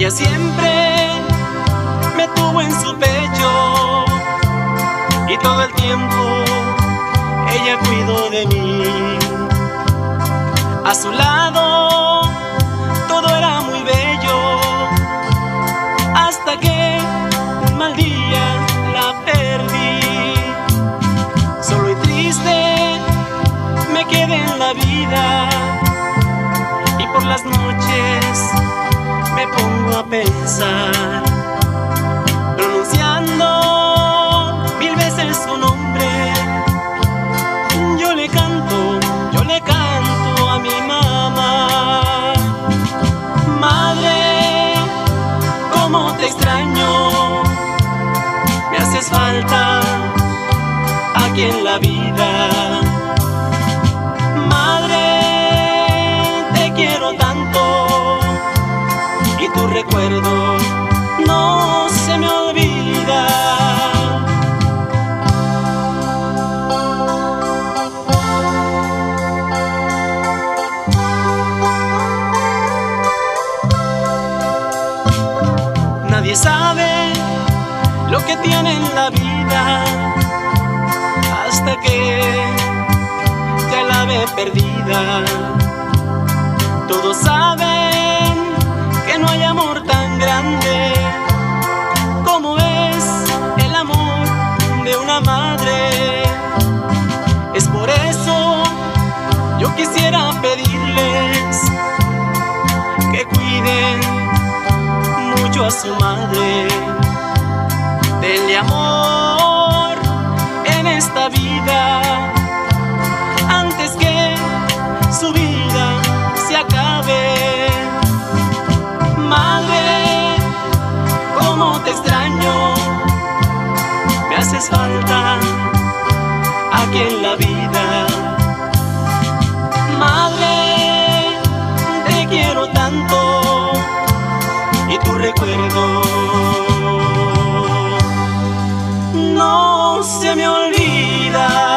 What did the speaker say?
Ella siempre me tuvo en su pecho y todo el tiempo ella cuidó de mí. A su lado todo era muy bello hasta que un mal día la perdí. Solo y triste me quedé en la vida pronunciando mil veces su nombre. Yo le canto, yo le canto a mi mamá. Madre, cómo te extraño, me haces falta aquí en la vida. Madre, te quiero tanto recuerdo no se me olvida. Nadie sabe lo que tiene en la vida hasta que ya la ve perdida. Todos saben quisiera pedirles que cuiden mucho a su madre. Denle amor en esta vida antes que su vida se acabe. Madre, cómo te extraño, me haces falta aquí en la vida. recuerdo. No se me olvida.